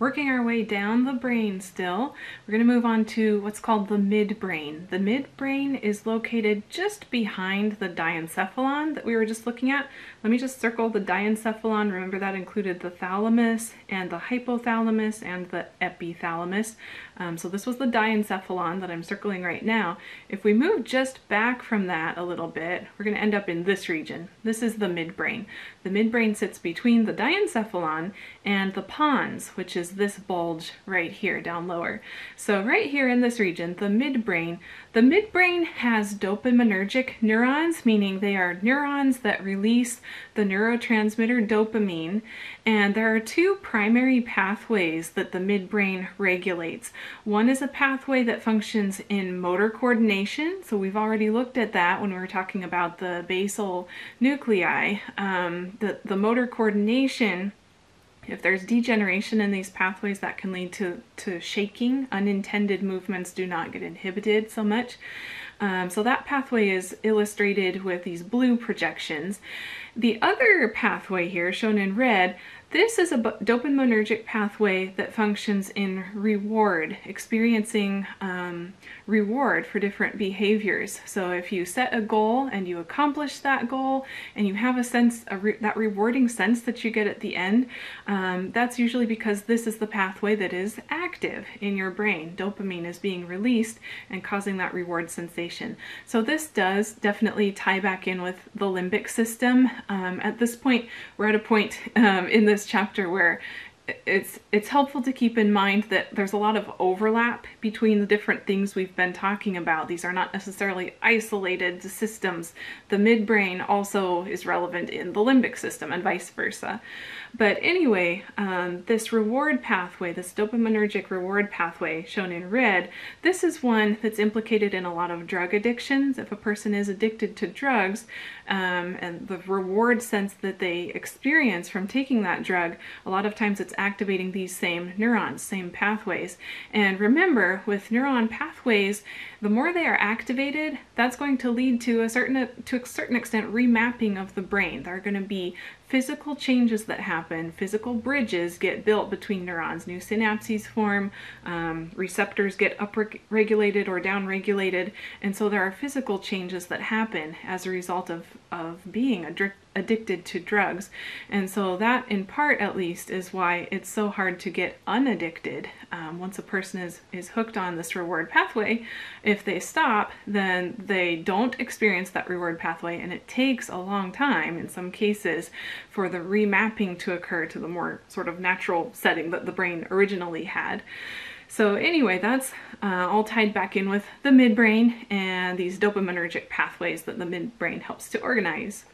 working our way down the brain still. We're going to move on to what's called the midbrain. The midbrain is located just behind the diencephalon that we were just looking at. Let me just circle the diencephalon. Remember that included the thalamus and the hypothalamus and the epithalamus. Um, so this was the diencephalon that I'm circling right now. If we move just back from that a little bit, we're going to end up in this region. This is the midbrain. The midbrain sits between the diencephalon and the pons, which is this bulge right here down lower. So right here in this region, the midbrain, the midbrain has dopaminergic neurons, meaning they are neurons that release the neurotransmitter dopamine. And there are two primary pathways that the midbrain regulates. One is a pathway that functions in motor coordination. So we've already looked at that when we were talking about the basal nuclei. Um, the, the motor coordination if there's degeneration in these pathways, that can lead to, to shaking. Unintended movements do not get inhibited so much. Um, so that pathway is illustrated with these blue projections. The other pathway here, shown in red, this is a dopaminergic pathway that functions in reward, experiencing um, reward for different behaviors. So if you set a goal and you accomplish that goal and you have a sense, a re that rewarding sense that you get at the end, um, that's usually because this is the pathway that is active in your brain. Dopamine is being released and causing that reward sensation. So this does definitely tie back in with the limbic system. Um, at this point, we're at a point um, in this chapter where it's it's helpful to keep in mind that there's a lot of overlap between the different things we've been talking about. These are not necessarily isolated systems. The midbrain also is relevant in the limbic system and vice versa. But anyway, um, this reward pathway, this dopaminergic reward pathway shown in red, this is one that's implicated in a lot of drug addictions. If a person is addicted to drugs um, and the reward sense that they experience from taking that drug, a lot of times it's activating these same neurons, same pathways. And remember, with neuron pathways, the more they are activated, that's going to lead to a certain to a certain extent remapping of the brain. There are going to be physical changes that happen, physical bridges get built between neurons, new synapses form, um, receptors get upregulated or downregulated, and so there are physical changes that happen as a result of, of being addicted to drugs. And so that, in part at least, is why it's so hard to get unaddicted. Um, once a person is, is hooked on this reward pathway, if they stop, then they don't experience that reward pathway, and it takes a long time in some cases for the remapping to occur to the more sort of natural setting that the brain originally had. So anyway, that's uh, all tied back in with the midbrain and these dopaminergic pathways that the midbrain helps to organize.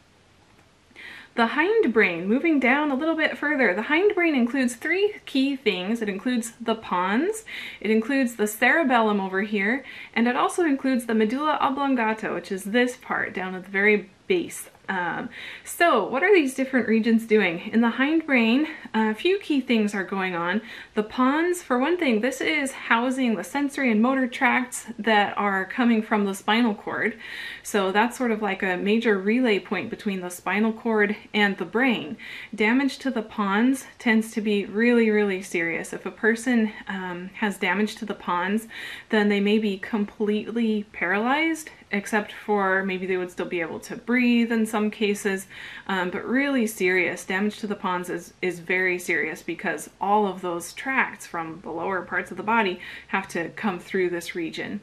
The hindbrain, moving down a little bit further, the hindbrain includes three key things. It includes the pons, it includes the cerebellum over here, and it also includes the medulla oblongata, which is this part down at the very base um, so what are these different regions doing? In the hindbrain, a few key things are going on. The pons, for one thing, this is housing the sensory and motor tracts that are coming from the spinal cord. So that's sort of like a major relay point between the spinal cord and the brain. Damage to the pons tends to be really, really serious. If a person um, has damage to the pons, then they may be completely paralyzed except for maybe they would still be able to breathe in some cases, um, but really serious. Damage to the pons is, is very serious because all of those tracts from the lower parts of the body have to come through this region.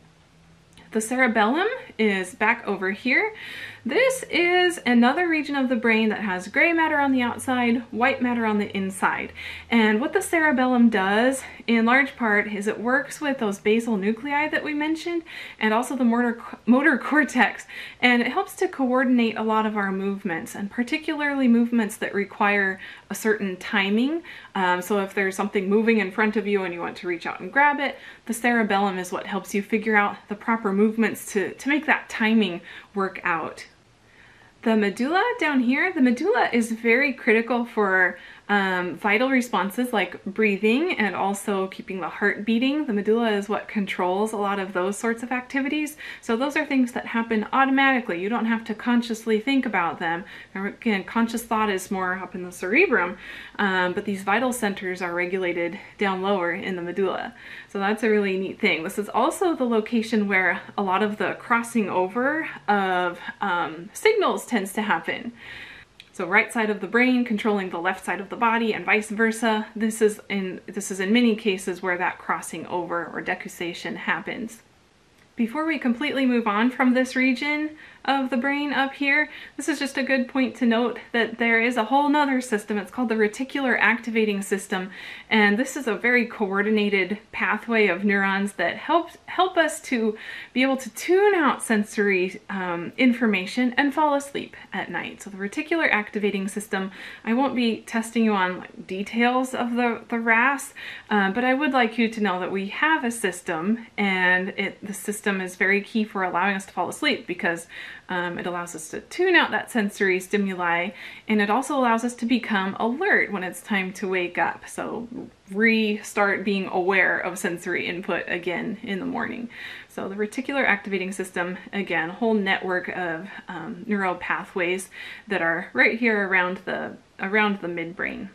The cerebellum is back over here. This is another region of the brain that has gray matter on the outside, white matter on the inside. And what the cerebellum does, in large part, is it works with those basal nuclei that we mentioned, and also the motor, motor cortex. And it helps to coordinate a lot of our movements, and particularly movements that require a certain timing. Um, so if there's something moving in front of you and you want to reach out and grab it, the cerebellum is what helps you figure out the proper movements to, to make that timing work out. The medulla down here, the medulla is very critical for um, vital responses like breathing and also keeping the heart beating. The medulla is what controls a lot of those sorts of activities. So those are things that happen automatically. You don't have to consciously think about them. Again, conscious thought is more up in the cerebrum, um, but these vital centers are regulated down lower in the medulla. So that's a really neat thing. This is also the location where a lot of the crossing over of um, signals tends to happen. So right side of the brain controlling the left side of the body and vice versa. This is in this is in many cases where that crossing over or decussation happens. Before we completely move on from this region, of the brain up here. This is just a good point to note that there is a whole nother system. It's called the reticular activating system. And this is a very coordinated pathway of neurons that help, help us to be able to tune out sensory um, information and fall asleep at night. So the reticular activating system, I won't be testing you on like, details of the, the RAS, uh, but I would like you to know that we have a system and it, the system is very key for allowing us to fall asleep because um, it allows us to tune out that sensory stimuli and it also allows us to become alert when it's time to wake up. So restart being aware of sensory input again in the morning. So the reticular activating system, again, a whole network of um, neural pathways that are right here around the, around the midbrain.